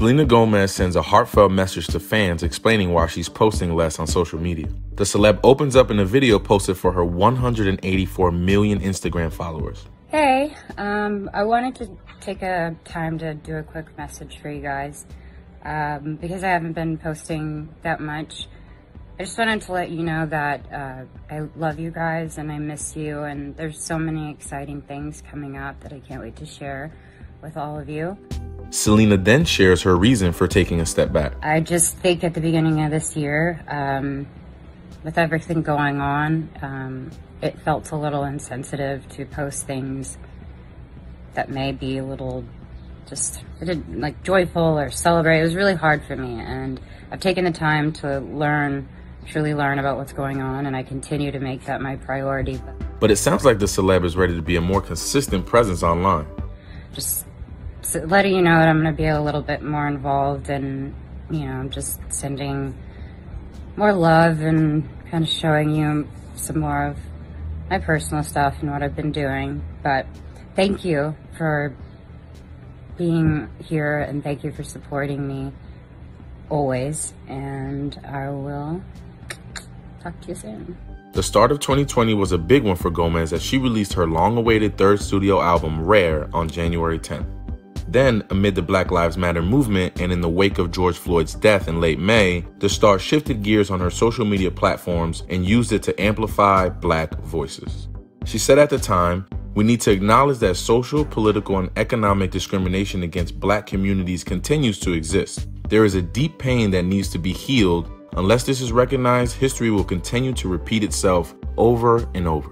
Selena Gomez sends a heartfelt message to fans explaining why she's posting less on social media. The celeb opens up in a video posted for her 184 million Instagram followers. Hey, um, I wanted to take a time to do a quick message for you guys. Um, because I haven't been posting that much, I just wanted to let you know that uh, I love you guys and I miss you, and there's so many exciting things coming up that I can't wait to share with all of you. Selena then shares her reason for taking a step back. I just think at the beginning of this year, um, with everything going on, um, it felt a little insensitive to post things that may be a little just like joyful or celebrate. It was really hard for me, and I've taken the time to learn, truly learn about what's going on, and I continue to make that my priority. But it sounds like the celeb is ready to be a more consistent presence online. Just letting you know that I'm going to be a little bit more involved and, you know, I'm just sending more love and kind of showing you some more of my personal stuff and what I've been doing. But thank you for being here and thank you for supporting me always. And I will talk to you soon. The start of 2020 was a big one for Gomez as she released her long awaited third studio album, Rare, on January 10th. Then, amid the Black Lives Matter movement and in the wake of George Floyd's death in late May, the star shifted gears on her social media platforms and used it to amplify black voices. She said at the time, we need to acknowledge that social, political, and economic discrimination against black communities continues to exist. There is a deep pain that needs to be healed. Unless this is recognized, history will continue to repeat itself over and over.